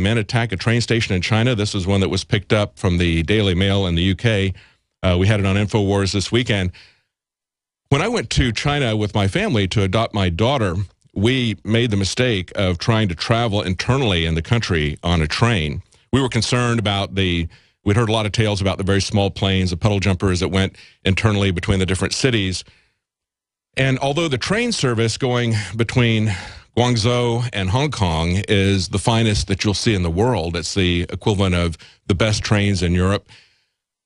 Men attack a train station in China. This is one that was picked up from the Daily Mail in the UK. Uh, we had it on InfoWars this weekend. When I went to China with my family to adopt my daughter, we made the mistake of trying to travel internally in the country on a train. We were concerned about the, we'd heard a lot of tales about the very small planes, the puddle jumpers that went internally between the different cities. And although the train service going between Guangzhou and Hong Kong is the finest that you'll see in the world, it's the equivalent of the best trains in Europe.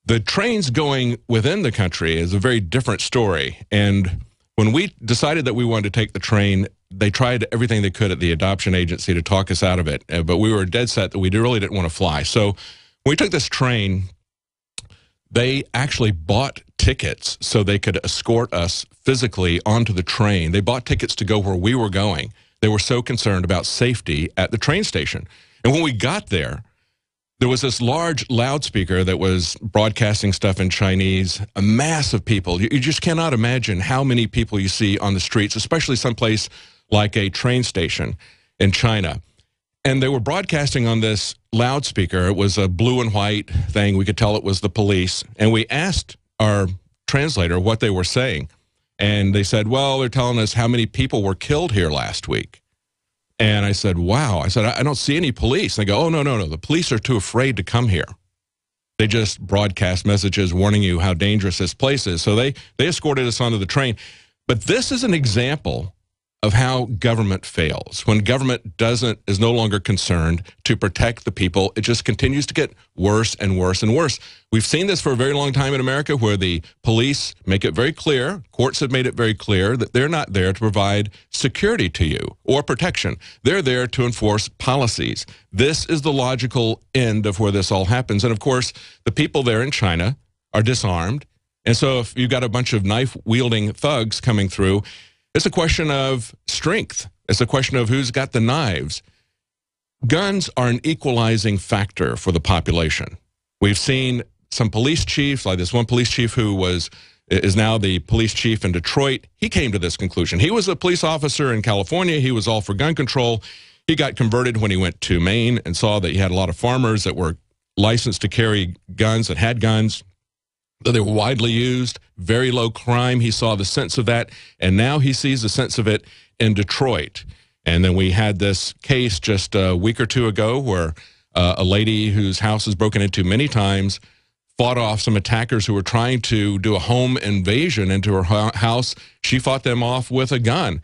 The trains going within the country is a very different story. And when we decided that we wanted to take the train, they tried everything they could at the adoption agency to talk us out of it. Uh, but we were dead set that we really didn't want to fly. So when we took this train, they actually bought tickets so they could escort us physically onto the train. They bought tickets to go where we were going. They were so concerned about safety at the train station. And when we got there, there was this large loudspeaker that was broadcasting stuff in Chinese, a mass of people. You, just cannot imagine how many people you see on the streets, especially someplace like a train station in China. And they were broadcasting on this loudspeaker. It was a blue and white thing. We could tell it was the police. And we asked our translator what they were saying. And they said, well, they're telling us how many people were killed here last week. And I said, wow. I said, I don't see any police. They go, oh, no, no, no. The police are too afraid to come here. They just broadcast messages warning you how dangerous this place is. So they, they escorted us onto the train. But this is an example of how government fails. When government doesn't is no longer concerned to protect the people, it just continues to get worse and worse and worse. We've seen this for a very long time in America where the police make it very clear, courts have made it very clear that they're not there to provide security to you or protection. They're there to enforce policies. This is the logical end of where this all happens. And of course, the people there in China are disarmed. And so if you've got a bunch of knife wielding thugs coming through, it's a question of strength. It's a question of who's got the knives. Guns are an equalizing factor for the population. We've seen some police chiefs, like this one police chief who was is now the police chief in Detroit. He came to this conclusion. He was a police officer in California. He was all for gun control. He got converted when he went to Maine and saw that he had a lot of farmers that were licensed to carry guns, that had guns. They were widely used, very low crime. He saw the sense of that, and now he sees the sense of it in Detroit. And then we had this case just a week or two ago where uh, a lady whose house was broken into many times fought off some attackers who were trying to do a home invasion into her house. She fought them off with a gun.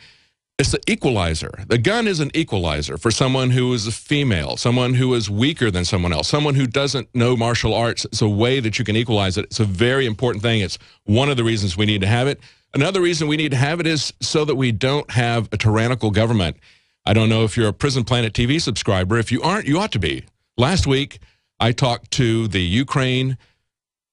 It's the equalizer. The gun is an equalizer for someone who is a female, someone who is weaker than someone else, someone who doesn't know martial arts. It's a way that you can equalize it. It's a very important thing. It's one of the reasons we need to have it. Another reason we need to have it is so that we don't have a tyrannical government. I don't know if you're a Prison Planet TV subscriber. If you aren't, you ought to be. Last week, I talked to the Ukraine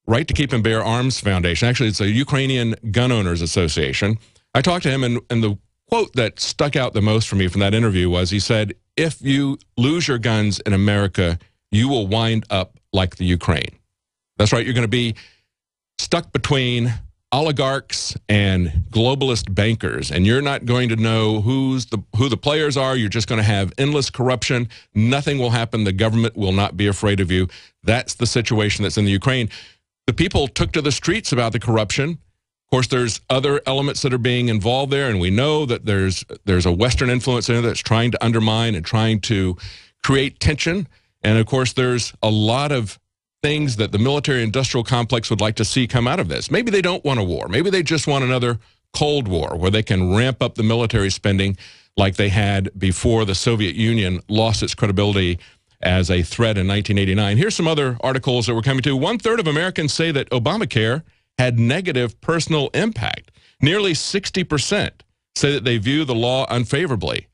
Right to Keep and Bear Arms Foundation. Actually, it's a Ukrainian Gun Owners Association. I talked to him, and, and the quote that stuck out the most for me from that interview was he said, if you lose your guns in America, you will wind up like the Ukraine. That's right. You're going to be stuck between oligarchs and globalist bankers and you're not going to know who's the who the players are. You're just going to have endless corruption. Nothing will happen. The government will not be afraid of you. That's the situation that's in the Ukraine. The people took to the streets about the corruption of course, there's other elements that are being involved there, and we know that there's there's a Western influence in there that's trying to undermine and trying to create tension. And of course, there's a lot of things that the military-industrial complex would like to see come out of this. Maybe they don't want a war. Maybe they just want another Cold War where they can ramp up the military spending like they had before the Soviet Union lost its credibility as a threat in 1989. Here's some other articles that we're coming to. One third of Americans say that Obamacare – had negative personal impact. Nearly 60% say that they view the law unfavorably.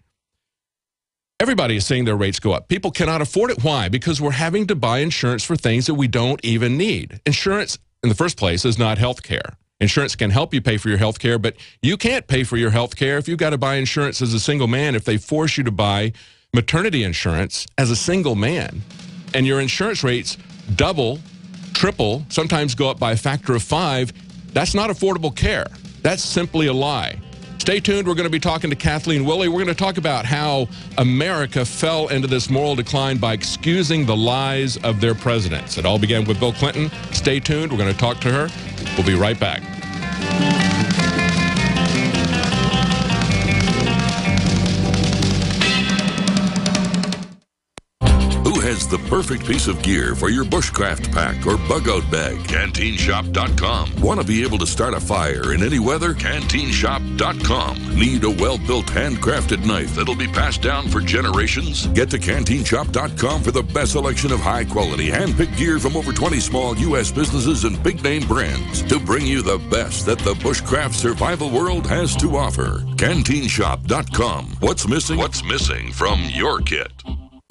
Everybody is seeing their rates go up. People cannot afford it. Why? Because we're having to buy insurance for things that we don't even need. Insurance, in the first place, is not health care. Insurance can help you pay for your health care, but you can't pay for your health care if you've got to buy insurance as a single man, if they force you to buy maternity insurance as a single man, and your insurance rates double triple, sometimes go up by a factor of five, that's not affordable care. That's simply a lie. Stay tuned. We're going to be talking to Kathleen Willey. We're going to talk about how America fell into this moral decline by excusing the lies of their presidents. It all began with Bill Clinton. Stay tuned. We're going to talk to her. We'll be right back. Has the perfect piece of gear for your bushcraft pack or bug out bag. CanteenShop.com. Want to be able to start a fire in any weather? CanteenShop.com. Need a well built handcrafted knife that'll be passed down for generations? Get to CanteenShop.com for the best selection of high quality hand picked gear from over 20 small U.S. businesses and big name brands to bring you the best that the bushcraft survival world has to offer. CanteenShop.com. What's missing? What's missing from your kit?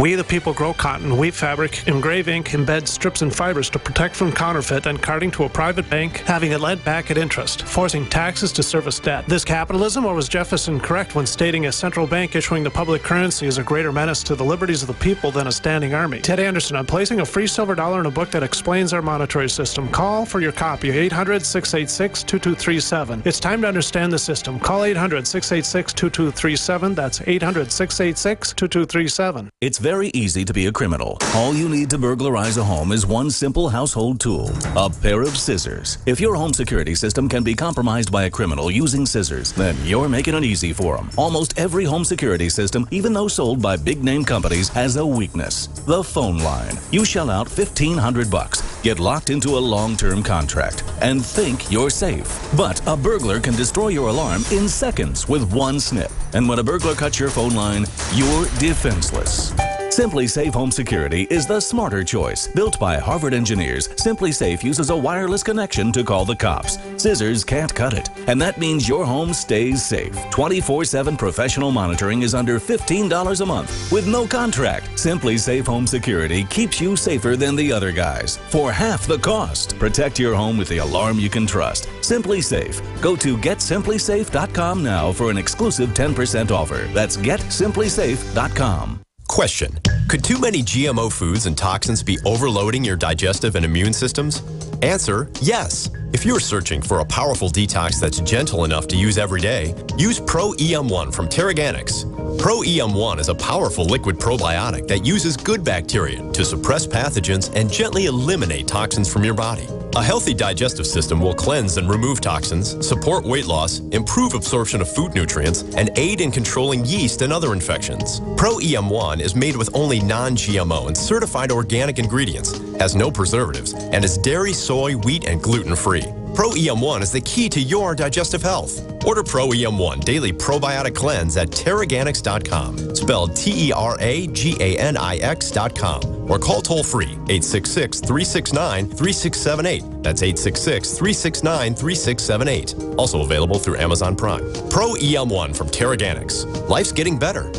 We, the people, grow cotton, weave fabric, engrave ink, embed strips and fibers to protect from counterfeit, then carting to a private bank, having it lent back at interest, forcing taxes to service debt. This capitalism, or was Jefferson correct when stating a central bank issuing the public currency is a greater menace to the liberties of the people than a standing army? Ted Anderson, I'm placing a free silver dollar in a book that explains our monetary system. Call for your copy, 800 686 2237. It's time to understand the system. Call 800 686 2237. That's 800 686 2237. It's very very easy to be a criminal. All you need to burglarize a home is one simple household tool a pair of scissors. If your home security system can be compromised by a criminal using scissors, then you're making it easy for them. Almost every home security system, even though sold by big name companies, has a weakness the phone line. You shell out 1500 bucks, get locked into a long term contract, and think you're safe. But a burglar can destroy your alarm in seconds with one snip. And when a burglar cuts your phone line, you're defenseless. SimpliSafe Home Security is the smarter choice. Built by Harvard engineers, SimpliSafe uses a wireless connection to call the cops. Scissors can't cut it, and that means your home stays safe. 24/7 professional monitoring is under $15 a month with no contract. SimpliSafe Home Security keeps you safer than the other guys for half the cost. Protect your home with the alarm you can trust. SimpliSafe. Go to getsimplisafe.com now for an exclusive 10% offer. That's getsimplisafe.com. Question Could too many GMO foods and toxins be overloading your digestive and immune systems? Answer Yes. If you're searching for a powerful detox that's gentle enough to use every day, use Pro EM1 from Teraganix. Pro EM1 is a powerful liquid probiotic that uses good bacteria to suppress pathogens and gently eliminate toxins from your body. A healthy digestive system will cleanse and remove toxins, support weight loss, improve absorption of food nutrients, and aid in controlling yeast and other infections. Pro EM1 is made with only non GMO and certified organic ingredients, has no preservatives, and is dairy, soy, wheat, and gluten free. Pro EM1 is the key to your digestive health. Order Pro EM1 Daily Probiotic Cleanse at Teraganix.com, spelled T E R A G A N I X.com, or call toll free 866 369 3678. That's 866 369 3678. Also available through Amazon Prime. Pro EM1 from Teraganix. Life's getting better.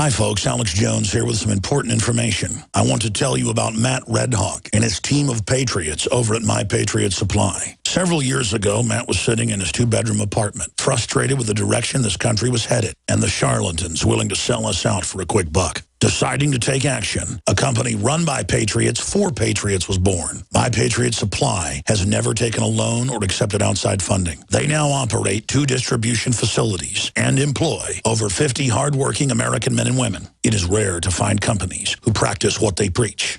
Hi, folks. Alex Jones here with some important information. I want to tell you about Matt Redhawk and his team of patriots over at My Patriot Supply. Several years ago, Matt was sitting in his two-bedroom apartment, frustrated with the direction this country was headed and the charlatans willing to sell us out for a quick buck. Deciding to take action, a company run by patriots for patriots was born. My Patriot Supply has never taken a loan or accepted outside funding. They now operate two distribution facilities and employ over 50 hardworking American men and women. It is rare to find companies who practice what they preach.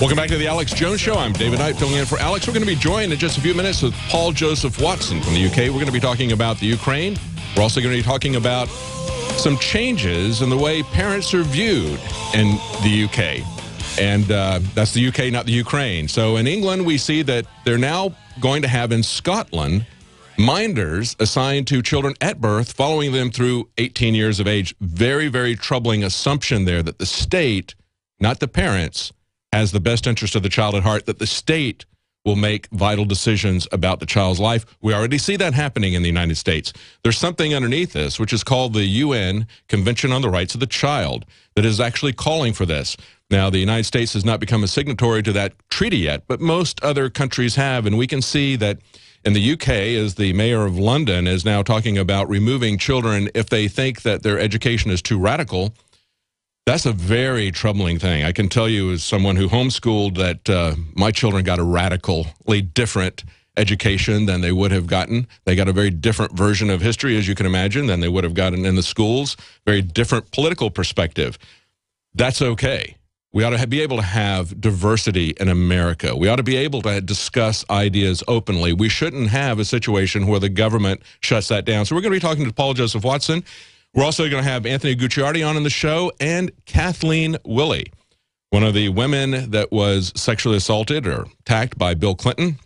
Welcome back to the Alex Jones Show. I'm David Knight filling in for Alex. We're going to be joined in just a few minutes with Paul Joseph Watson from the UK. We're going to be talking about the Ukraine. We're also going to be talking about some changes in the way parents are viewed in the UK. And uh, that's the UK, not the Ukraine. So in England, we see that they're now going to have in Scotland minders assigned to children at birth, following them through 18 years of age. Very, very troubling assumption there that the state, not the parents, has the best interest of the child at heart, that the state will make vital decisions about the child's life. We already see that happening in the United States. There's something underneath this, which is called the UN Convention on the Rights of the Child, that is actually calling for this. Now, the United States has not become a signatory to that treaty yet, but most other countries have, and we can see that in the UK, as the mayor of London is now talking about removing children if they think that their education is too radical, that's a very troubling thing. I can tell you, as someone who homeschooled, that uh, my children got a radically different education than they would have gotten. They got a very different version of history, as you can imagine, than they would have gotten in the schools. Very different political perspective. That's okay. We ought to be able to have diversity in America. We ought to be able to discuss ideas openly. We shouldn't have a situation where the government shuts that down. So we're going to be talking to Paul Joseph Watson. We're also going to have Anthony Gucciardi on in the show and Kathleen Willey, one of the women that was sexually assaulted or attacked by Bill Clinton.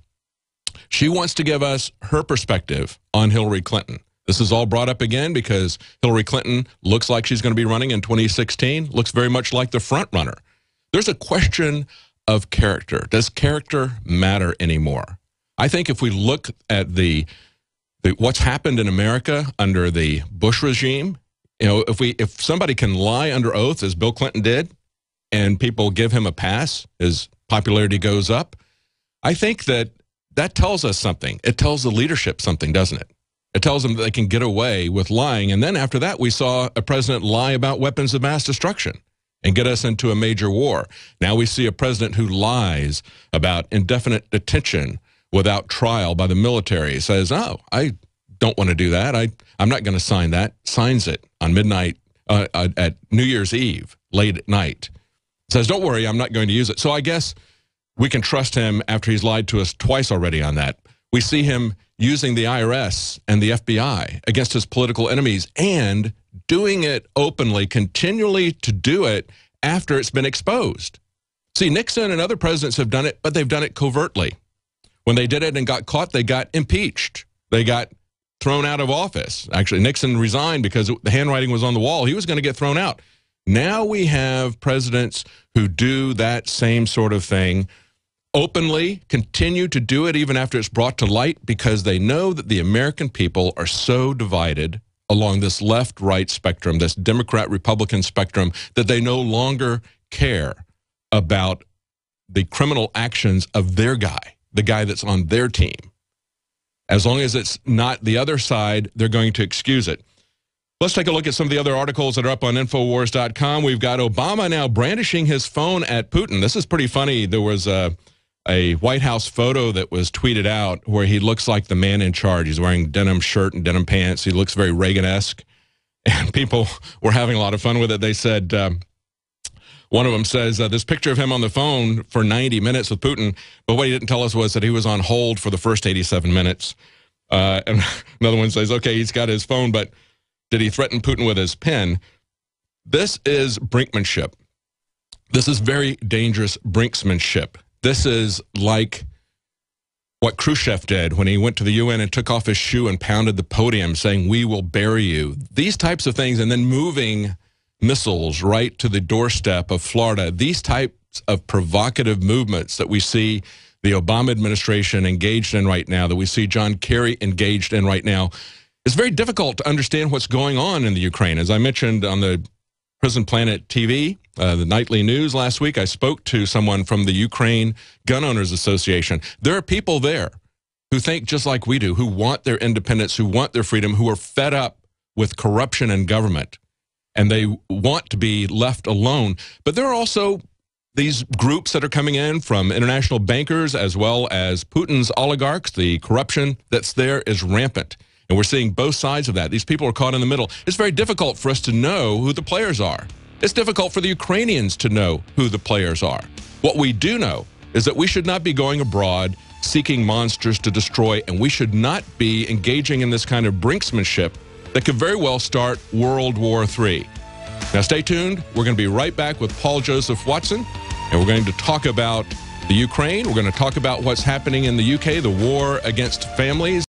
She wants to give us her perspective on Hillary Clinton. This is all brought up again because Hillary Clinton looks like she's going to be running in 2016, looks very much like the front runner. There's a question of character. Does character matter anymore? I think if we look at the the, what's happened in America under the Bush regime, you know, if we if somebody can lie under oath as Bill Clinton did, and people give him a pass, his popularity goes up. I think that that tells us something. It tells the leadership something, doesn't it? It tells them that they can get away with lying. And then after that, we saw a president lie about weapons of mass destruction and get us into a major war. Now we see a president who lies about indefinite detention without trial by the military says, "Oh, I don't want to do that. I I'm not going to sign that." Signs it on midnight uh, uh, at New Year's Eve, late at night. Says, "Don't worry, I'm not going to use it." So I guess we can trust him after he's lied to us twice already on that. We see him using the IRS and the FBI against his political enemies and doing it openly, continually to do it after it's been exposed. See, Nixon and other presidents have done it, but they've done it covertly. When they did it and got caught, they got impeached. They got thrown out of office. Actually, Nixon resigned because the handwriting was on the wall. He was going to get thrown out. Now we have presidents who do that same sort of thing openly, continue to do it even after it's brought to light because they know that the American people are so divided along this left right spectrum, this Democrat Republican spectrum, that they no longer care about the criminal actions of their guy the guy that's on their team. As long as it's not the other side, they're going to excuse it. Let's take a look at some of the other articles that are up on Infowars.com. We've got Obama now brandishing his phone at Putin. This is pretty funny. There was a, a White House photo that was tweeted out where he looks like the man in charge. He's wearing denim shirt and denim pants. He looks very Reagan-esque. And people were having a lot of fun with it. They said, um, one of them says uh, this picture of him on the phone for 90 minutes with Putin, but what he didn't tell us was that he was on hold for the first 87 minutes. Uh, and another one says, okay, he's got his phone, but did he threaten Putin with his pen? This is brinkmanship. This is very dangerous brinksmanship. This is like what Khrushchev did when he went to the UN and took off his shoe and pounded the podium saying, we will bury you. These types of things, and then moving missiles right to the doorstep of Florida. These types of provocative movements that we see the Obama administration engaged in right now, that we see John Kerry engaged in right now, it's very difficult to understand what's going on in the Ukraine. As I mentioned on the Prison Planet TV, uh, the nightly news last week, I spoke to someone from the Ukraine Gun Owners Association. There are people there who think just like we do, who want their independence, who want their freedom, who are fed up with corruption in government and they want to be left alone. But there are also these groups that are coming in from international bankers as well as Putin's oligarchs. The corruption that's there is rampant. And we're seeing both sides of that. These people are caught in the middle. It's very difficult for us to know who the players are. It's difficult for the Ukrainians to know who the players are. What we do know is that we should not be going abroad seeking monsters to destroy, and we should not be engaging in this kind of brinksmanship that could very well start World War III. Now, stay tuned. We're going to be right back with Paul Joseph Watson, and we're going to talk about the Ukraine. We're going to talk about what's happening in the UK, the war against families.